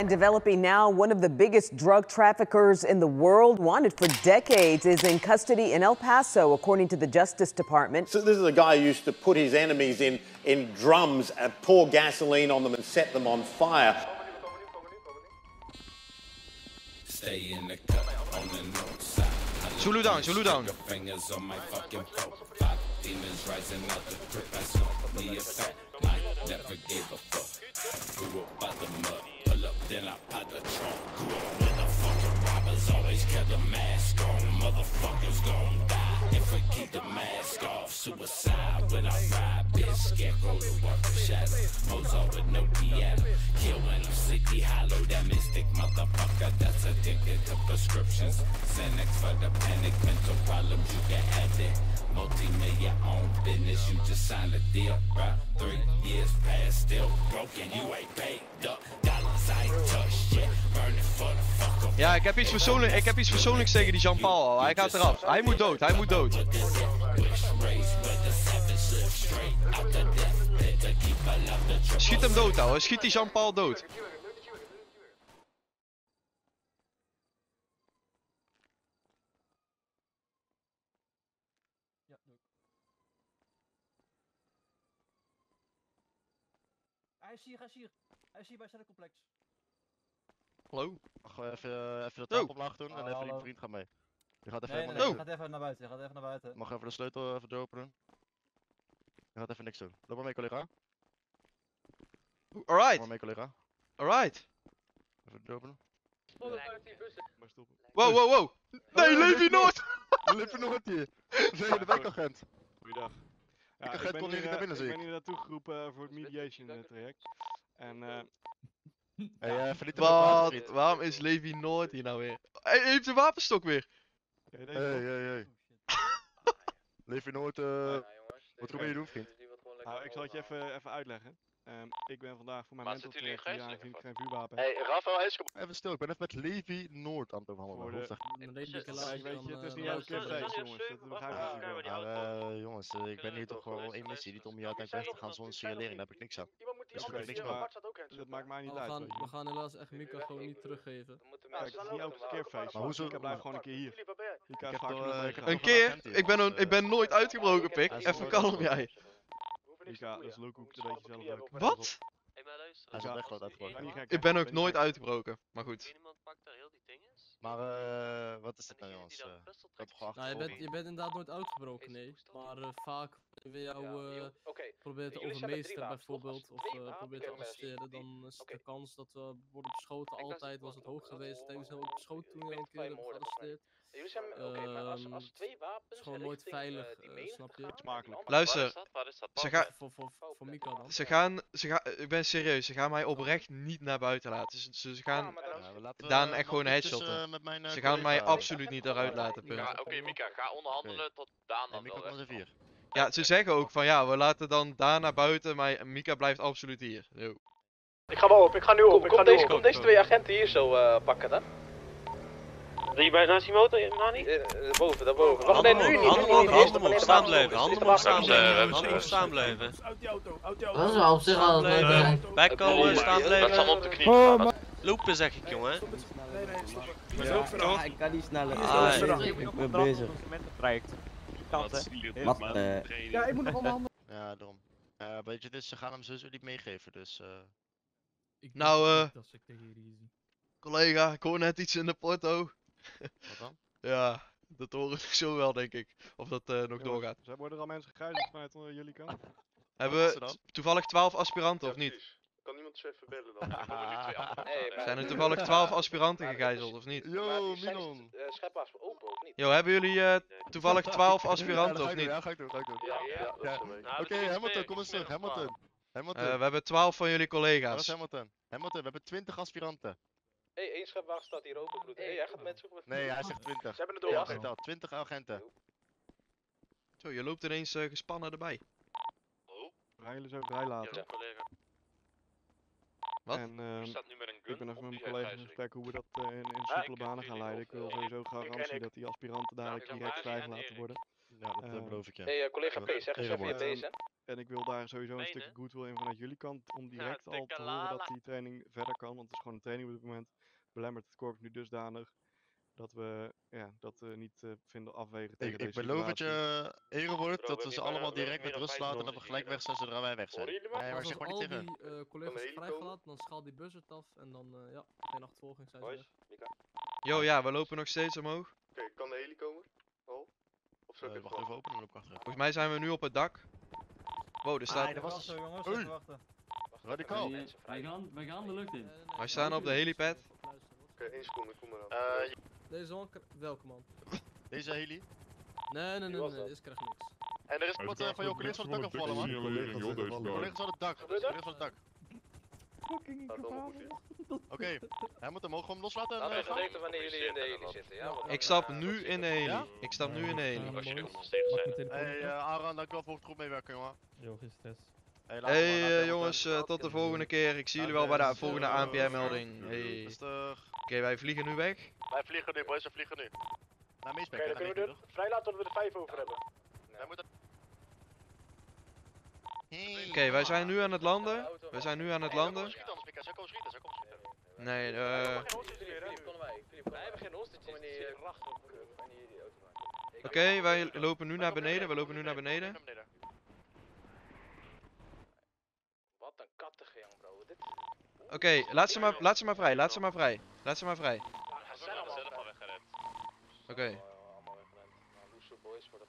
And developing now, one of the biggest drug traffickers in the world, wanted for decades, is in custody in El Paso, according to the Justice Department. So this is a guy who used to put his enemies in, in drums and pour gasoline on them and set them on fire. Stay in the cut on the north side. Zulu down, Zulu down. Fingers on my fucking phone. Five demons rising out the grip. I smoke me a fat night. Never gave a fuck. Grew up by the mud. Then I pop the trunk. Grew with the fucking robbers. Always kept a mask on. Motherfuckers gon' die if we keep the mask off. Suicide when I ride, bitch. Scarecrow to work the shadow. Mozart with no piano. Kill when I'm sleepy hollow. That mystic motherfucker that's addicted to prescriptions. Xanax for the panic, mental problems. You can have it. Multi-million own business. You just signed a deal, right? Three years past, still broken. You ain't paid up. Ja, ik heb iets persoonlijks, ik heb iets persoonlijks tegen die Jean-Paul al. Hij gaat eraf. Hij moet dood, hij moet dood. Schiet hem dood, ouwe. Schiet die Jean-Paul dood. Hij is hier, hij is hier. Hij is hier bij het complex. Hallo? Mag even, eh, even de trap omlaag doen en Oh, even die vriend gaan mee. Je gaat even Nee, nee, helemaal nee, niks je gaat even naar buiten. Je gaat even naar buiten. Mag even de sleutel even openen. Je gaat even niks doen. Loop maar mee collega. Loop Alright, maar mee collega. alright. Even stoppen. Wow, wow, wow. Nee, Levi Noord! Leef nog het hier. Je de wijkagent? Goeiedag. Ja, agent ik ben kon hier, niet naar eh, binnen, zie ik ik. ben hier naartoe geroepen eh, voor het mediation traject. En eh, Hey, verliet hem op water, Wat? Waarom is Levi Noord hier nou weer? Hij heeft zijn wapenstok weer. Hey, hey, hey. Leef je nooit, eh, wat probeer je te doen, vriend? Nou, ik zal het je even, even uitleggen. Ehm, ik ben vandaag voor mijn in hier aangezien ik gijzeling geen vuurwapen Hey. Rafael Escobar. Even stil, ik ben even met Levi Noord aan het overhandelen. Voor de- weet je, Ja, ik het is niet ja, elke keer zullen- feest, zullen jongens. we Dat begrijp ik Maar auto- eh, jongens, eh, ik ben hier toch gewoon één missie. Niet om je uiteindelijk weg te gaan zonder signalering, daar heb niet. ik niks aan. Iemand moet die Dus andere niks ergens dat maakt mij niet uit. we gaan helaas echt Mika gewoon niet teruggeven. Kijk, het is niet ook elke keer feest. Maar hoezo- blijft gewoon een keer hier. Ik heb eh, ik. Een keer? Ik ben, een- ik ben eh, nooit uitgebroken, pik. Even kalm jij. We hoeven niks te Mika, dat is leuk hoe We dat weet je moeten zelf ook. Wat? Hey, maar luister. Hij is Ja. weg geloof ik. Ben Ik ook nooit uitgebroken. Maar goed. Iemand pakt daar heel die dinges. Maar eh, wat is dit nou jongens? Eh, gewoon die Nou, je bent, je bent inderdaad nooit uitgebroken, nee. Maar eh, vaak we jou eh, proberen te overmeesteren bijvoorbeeld, of eh proberen te die- dan is de kans dat we worden beschoten Ik altijd was het hoog geweest. Tegen zijn ook beschoten toen een keer gearresteerd. Jullie zijn, oké, maar als, als Ehm, twee wapens gewoon nooit richting, eh, veilig, eh, snap je? Smakelijk. Luister. Waar is dat? Waar is dat? Ze gaan, Voor, voor, voor Mika dan. ze gaan, ze gaan, ik ben serieus, ze gaan mij oprecht niet naar buiten laten. Ze, ze, gaan, Ja, Daan eh, echt gewoon ik headshotten. ze gaan mij absoluut niet eruit laten, punt. Ja, oké, Mika, ga onderhandelen tot Daan dan Mika, kom. Ja, ze zeggen ook van ja, we laten dan daar naar buiten, maar Mika blijft absoluut hier. Yo. Ik ga wel op, ik ga nu op. ik Kom, ga nu deze, op. kom deze twee agenten hier zo eh, pakken dan. Die bij naast die motor, Nani? Eh, eh, boven, daarboven. Wacht, nee, nu niet. Handen omhoog, Eerst handen wanneer omhoog, staan blijven, handen omhoog, staan blijven, handen omhoog, staan blijven. Dat is op zich al het leuke. Bijkomen, staan Dat is allemaal blijven. op de knie gegaan. Lopen zeg ik, jongen. ik kan niet sneller. Ah, ik ben bezig. Wat, eh, Ja, ik moet nog allemaal Ja, daarom. Eh, weet je, dus ze gaan hem sowieso niet meegeven, dus eh... Nou, eh, Dat collega, ik hoor net iets in de porto. Wat dan? Ja, dat horen we zo wel, denk ik. Of dat eh, nog doorgaat. Zijn worden er al mensen gegijzeld vanuit eh, jullie kant? Hebben is we toevallig 12 aspiranten of niet? Kan iemand eens even bellen dan? Nee, Zijn er toevallig 12 aspiranten gegijzeld of niet? Yo, Minon! eh, schephaas open of niet? Yo, hebben jullie eh, toevallig 12 Ja, aspiranten dat of niet? Ja, ga ik doen, ga ik doen. Ja, ja, dat Ja. is. Nou, Oké, dat is Hamilton, kom eens terug, Hamilton. Hamilton. Eh, we hebben 12 van jullie Waar is collega's. Hamilton? Hamilton, we hebben 20 aspiranten. Hé, één schepwagen staat hier open, broeder. Hé, jij gaat mensen op Nee, hij zegt 20. Ze hebben het Ja, doorwacht. geteld. 20 agenten. Zo, je loopt ineens eh, gespannen erbij. Gaan jullie zo vrij laten? Ja, collega. Wat? En ehm, staat nu met een ik ben even met mijn collega's in gesprek hoe we dat eh, in, in soepele banen gaan leiden. Ik wil sowieso garantie dat die aspiranten dadelijk direct vrijgelaten worden. Ja, dat eh, Ehm, beloof ik je. Hey, eh, collega P, zeg eens even je deze. En ik wil daar sowieso een stukje goodwill in vanuit jullie kant. Om direct al te horen dat die training verder kan. Want het is gewoon een training op dit moment. Belemmert het korps nu dusdanig. Dat we ja, dat we niet eh, vinden afwegen tegen Ik, ik deze beloof het je, Erewoord, Bro, dat we ze allemaal direct met rust laten en dat we gelijk weg zijn zodra wij weg zijn. Nee, maar Als zeg maar niet al tegen. die eh, collega's vrijgelaten, dan schaalt die buzzard af en dan eh, ja, geen achtervolging zijn ze. Yo, ja, we lopen nog steeds omhoog. Oké, kan de heli komen? Al? Of zou Eh, ik wacht even open en dan loop ik achteruit. Volgens mij zijn we nu op het dak. Wow, er staat... Ah, dat was- Wachten jongens, Oei. even wachten. Radicaal. Wij gaan, wij gaan de lucht in. Wij staan op de helipad. Oké, één seconde, kom eraan. Eh, Deze man, welke man? deze heli. Nee, nee, nee, nee, deze krijgt niks. En er is wat van jouw collega's van het dak afvallen, man. Collega's van het dak. Collega's van het dak. Oké, hij moet hem ook gewoon loslaten en even gaan. weten wanneer jullie in de heli zitten, ja? Ik stap nu in de heli. Ik stap nu in de heli. Hey, eh Aran, dankjewel voor het goed meewerken, jongen. Yo, geen stress. Hey, jongens, eh, tot de volgende keer. Ik zie jullie wel bij de volgende ANPR-melding. Hey. Oké, wij vliegen nu weg. Wij vliegen nu, boys, we vliegen nu. Naar Meesbeek, Oké, dan naar kunnen we er vrij laten tot we er vijf over hebben. Wij moeten... Oké, wij zijn nu aan het landen. We zijn nu aan het landen. Zij komen schieten, zij komen schieten. Nee, eh... Wij hebben geen hostages. Oké, wij lopen nu naar beneden. We lopen nu naar beneden. Een kattengang, bro. Dit... Oké, laat ze maar, laat ze maar vrij. Laat ze maar vrij. Laat ze maar vrij. Ze zijn allemaal zelf al weggerend. Oké. Weggerend. Nou,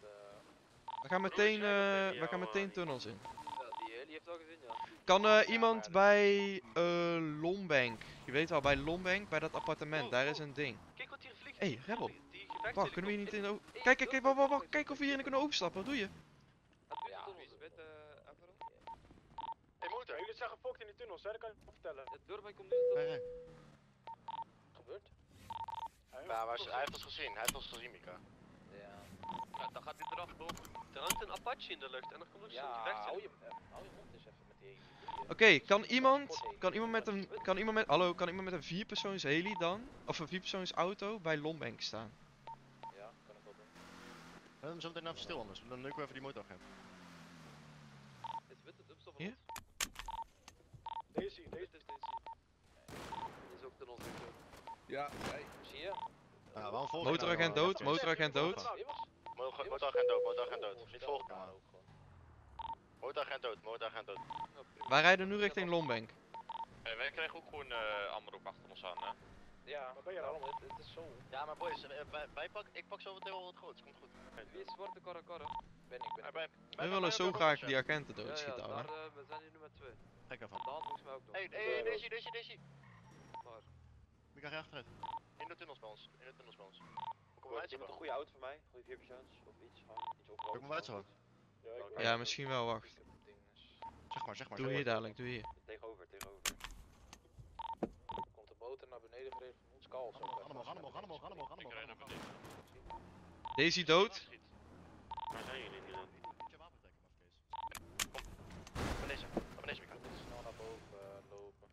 eh, We gaan meteen, eh, we gaan meteen tunnels in. Ja, die heli heeft al gezien, ja. Kan eh, iemand bij eh Lombank, je weet wel, bij Lombank, bij dat appartement, daar is een ding. Kijk wat hier vliegt. Hé, hey, Rebel. Wacht, kunnen we hier niet in de... Kijk, kijk, kijk, wacht, wacht, wacht, kijk of we hier in kunnen overstappen, wat doe je? Ja, weet eh, Hey, motor. Jullie hè? Dat kan ik vertellen. Het komt Hey, hey. Gebeurt? Ja, maar hij heeft ons gezien, hij heeft ons gezien, Mika. Ja. Ja, dan gaat hij eraf, toch? Er hangt een Apache in de lucht en dan komt er zo'n Ja, gevecht hou je, eh, hou je mond eens even met die. Oké, kan iemand, kan iemand met een, kan iemand met, hallo, kan iemand met een vierpersoons heli dan, of een vierpersoons auto bij Lombank staan? Ja, kan ik wel doen. We hebben hem zo meteen even stil anders, dan neuken we even die motoragent. Is witte dubstop Hier? Deze, deze is deze. Is ook tunnels. Ja, Zie je? Ja, wel volgen. Motoragent dood, motoragent dood. Motor- Motoragent dood, motoragent dood. Niet volgen, man. Motoragent dood, motoragent dood. Wij rijden nu richting Lombank. wij krijgen ook gewoon uh, Amarok achter ons aan, hè? Ja, maar ben je daarom, het, het is zo. Ja, maar boys, eh, wij, wij pak, ik pak zo meteen wel wat groots, komt goed. Wie is zwarte karre karre? Ben ik, ben ik. Wij, We willen zo graag die agenten doodschieten, ouwe. we zijn hier nu met twee. Gek ervan. Dat moest mij ook doen. Hey, hey, hey, deze, deze, deze. Mika, ga achteruit. In de tunnels bij ons, in de tunnels bij ons. Kom Wat, uit, je hebt een goede auto voor mij, goede vier persoons of iets, gewoon iets op Kom uit zo. Ja, misschien wel, wacht. Zeg maar, zeg maar. Doe hier maar. dadelijk, doe hier. Tegenover, tegenover. Komt de boter naar beneden gereden van ons kal. Ga omhoog, ga omhoog, ga omhoog, ga omhoog, ga omhoog, ga omhoog. Daisy dood. Waar zijn jullie nu dan? Moet je wapen trekken, mafkees. Van deze, van deze Mika. Snel naar boven eh, lopen.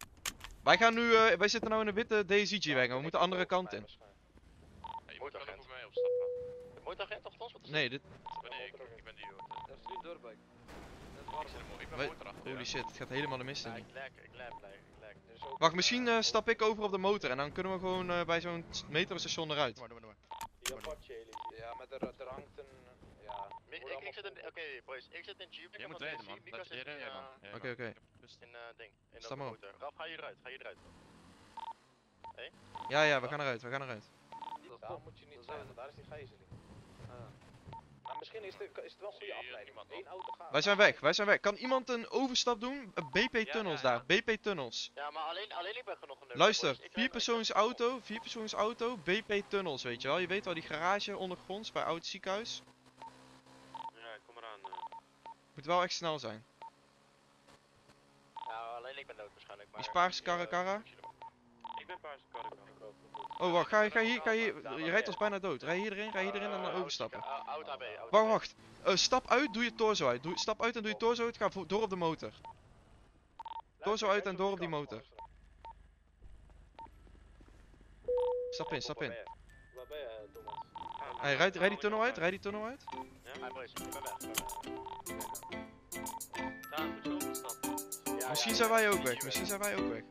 Wij gaan nu, eh, wij zitten nou in een witte DayZ-wagon, we moeten de andere kant in. Motoragent. voor mij opstappen. Motoragent of ons? Wat Nee, dit, Nee, ik, ik ben die joh. Dat is nu doorbijk. Dat is warm. Ik ben Wij- motor achter. holy shit, het gaat helemaal de mist Ja, in. ik lag, ik lag, lag, ik lag. Wacht, misschien eh, stap ik over op de motor en dan kunnen we gewoon eh, bij zo'n metrostation eruit. Doe maar, doe maar, doe maar. Ja, maar er, er hangt een... Ja. Ik, ik, ik zit in, oké boys, ik zit in Jeep. Je moet rijden, man. Je eh, man. Oké, oké. in eh ding, in de motor. Raf, ga hieruit, ga hieruit. Ja, ja, we gaan eruit, we gaan eruit. Daar moet je niet zijn, daar is die gijzeling. Maar misschien is het, is het wel een goede afleiding. Eén auto gaat. Wij zijn weg, wij zijn weg. Kan iemand een overstap doen? Eh, BP Tunnels daar, BP Tunnels. Ja, maar alleen, alleen ik ben genoeg een Luister, vierpersoons auto, vierpersoons auto, BP Tunnels, weet je wel. Je weet wel, die garage ondergronds bij oud ziekenhuis. Ja, kom eraan. Moet wel echt snel zijn ik ben dood waarschijnlijk. Maar Is paars Ik eh, ben paars Oh wacht, ga, ga hier, ga hier, je rijdt als bijna dood. Rij hierin, rij hierin en dan eh, overstappen. Waar eh, AB, Wacht, wacht. Stap uit, doe je torso uit. Doe, stap uit en doe je oh. torso uit, ga door op de motor. Torso uit en door op die motor. Stap in, stap in. Waar ben je, Thomas? Hey, rijd, rijd die tunnel uit, rijd die tunnel uit. Ja, hij is, weg, ik ben weg. Misschien zijn wij ook weg. Misschien zijn wij ook weg.